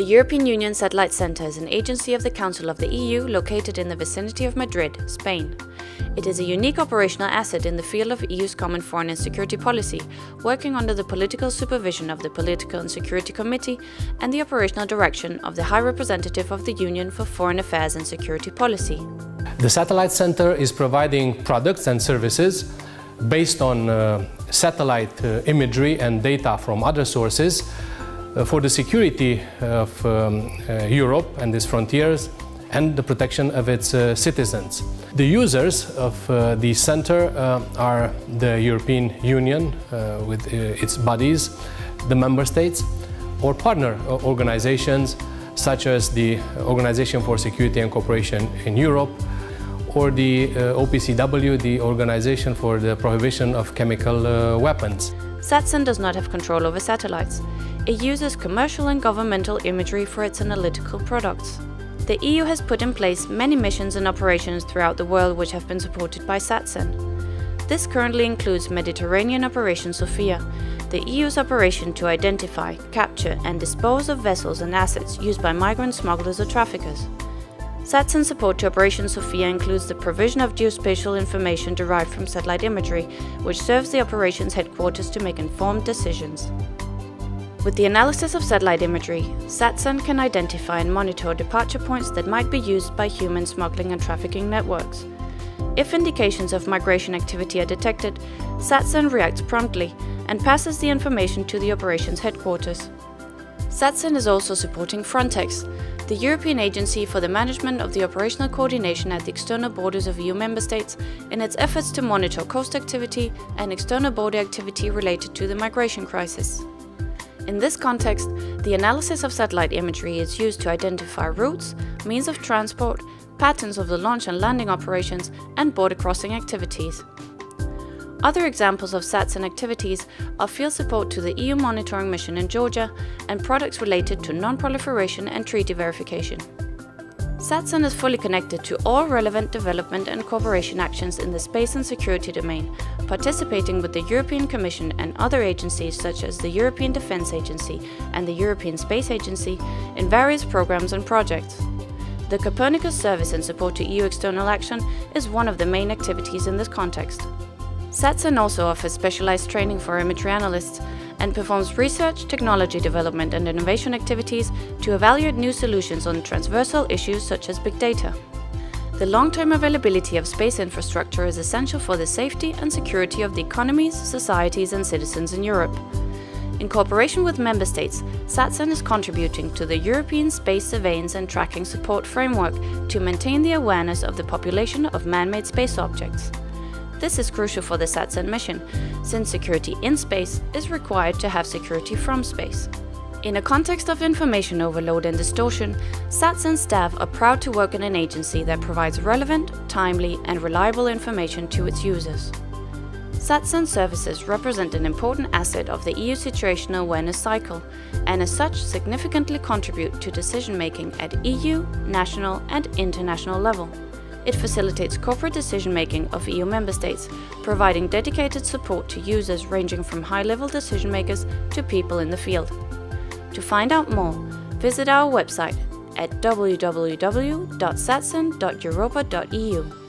European Union Satellite Centre is an agency of the Council of the EU located in the vicinity of Madrid, Spain. It is a unique operational asset in the field of EU's common foreign and security policy, working under the political supervision of the Political and Security Committee and the operational direction of the High Representative of the Union for Foreign Affairs and Security Policy. The Satellite Center is providing products and services based on uh, satellite uh, imagery and data from other sources for the security of um, uh, Europe and its frontiers and the protection of its uh, citizens. The users of uh, the center are the European Union with its bodies, the member states, or partner organizations such as the Organization for Security and Cooperation in Europe, or the uh, OPCW, the Organization for the Prohibition of Chemical uh, Weapons. SATCEN does not have control over satellites. It uses commercial and governmental imagery for its analytical products. The EU has put in place many missions and operations throughout the world which have been supported by SATCEN. This currently includes Mediterranean Operation Sophia, the EU's operation to identify, capture and dispose of vessels and assets used by migrant smugglers or traffickers. SATCEN support to Operation Sophia includes the provision of geospatial information derived from satellite imagery, which serves the operations headquarters to make informed decisions. With the analysis of satellite imagery, SATCEN can identify and monitor departure points that might be used by human smuggling and trafficking networks. If indications of migration activity are detected, SATCEN reacts promptly and passes the information to the operations headquarters. SATCEN is also supporting Frontex, the European Agency for the Management of the Operational Coordination at the external borders of EU member states, in its efforts to monitor coast activity and external border activity related to the migration crisis. In this context, the analysis of satellite imagery is used to identify routes, means of transport, patterns of the launch and landing operations, and border crossing activities. Other examples of SATCEN activities are field support to the EU monitoring mission in Georgia and products related to non-proliferation and treaty verification. SATCEN is fully connected to all relevant development and cooperation actions in the space and security domain, participating with the European Commission and other agencies such as the European Defence Agency and the European Space Agency in various programs and projects. The Copernicus service in support to EU external action is one of the main activities in this context. SATCEN also offers specialized training for imagery analysts and performs research, technology development and innovation activities to evaluate new solutions on transversal issues such as big data. The long-term availability of space infrastructure is essential for the safety and security of the economies, societies and citizens in Europe. In cooperation with member states, SATCEN is contributing to the European Space Surveillance and Tracking Support Framework to maintain the awareness of the population of man-made space objects. This is crucial for the SATCEN mission, since security in space is required to have security from space. In a context of information overload and distortion, SATCEN staff are proud to work in an agency that provides relevant, timely and reliable information to its users. SATCEN services represent an important asset of the EU situational awareness cycle and as such significantly contribute to decision making at EU, national and international level. It facilitates corporate decision making of EU member states, providing dedicated support to users ranging from high level decision makers to people in the field. To find out more, visit our website at www.satcen.europa.eu.